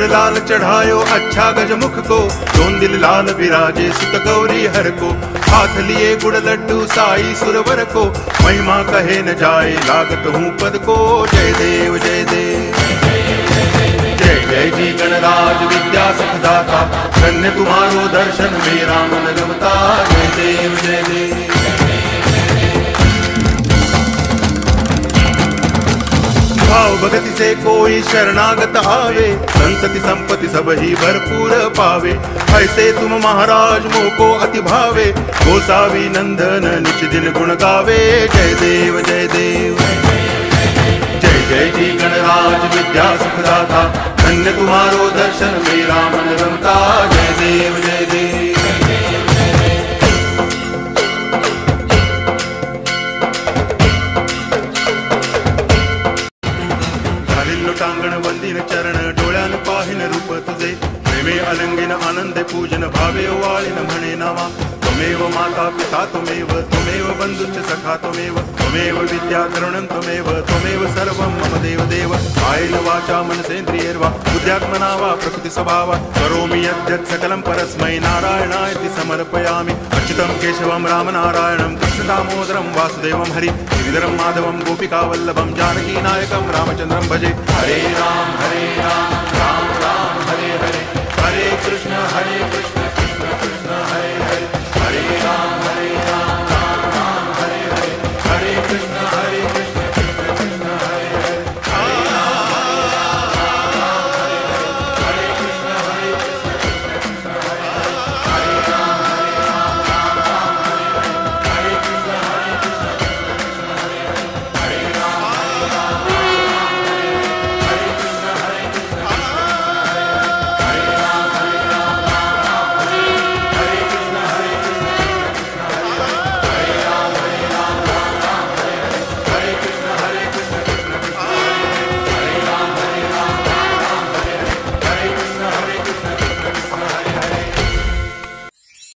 लाल चढ़ायो अच्छा गज मुख को। जोन दिल लाल विराजे, सुत गौरी हर को। हाथ लिए गुड़ लड्डू, साई सुरवर को। महिमा कहे न जाए, लागत हूँ पद को। जय देव जय देव। जय जय जी गणराज, विद्या सुखदाता। धन्य तुम्हारो दर्शन मेरा मन भाव भगति से कोई शरणागत आवे संतति संपत्ति सब ही भरपूर पावे। ऐसे तुम महाराज मोह को अति भावे। गोसावी नंदन निच दिन गुण गावे। जय देव जय देव, जय जय जी गणराज विद्या सुखदाता। धन्य तुम्हारो दर्शन मेरा मन लोटांगण वंदिन चरण डोळ्यान पाहिन रूप तुझे. प्रेमे अलंगिन आनंद पूजन भावे वाळीन म्हणे नावा. त्वमेव माता पिता, त्वमेव त्वमेव बंधुश्च सखा, त्वमेव त्वमेव विद्या करुणं त्वमेव त्वमेव सर्वं मम देव देव कायेन वाचा मनसेन्द्रियैर्वा बुद्ध्यात्मना वा प्रकृति स्वभावा. करोमि यद्यत् सकलं परस्मै नारायणायति समर्पयामि. अच्युतं केशवं रामनारायणं कृष्णदामोदरं वासुदेव हरि गिरिधरं माधवं गोपिकावल्लभं जानकीनायकं रामचन्द्रं भजे। हरे राम हरे राम।